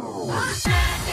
Oh.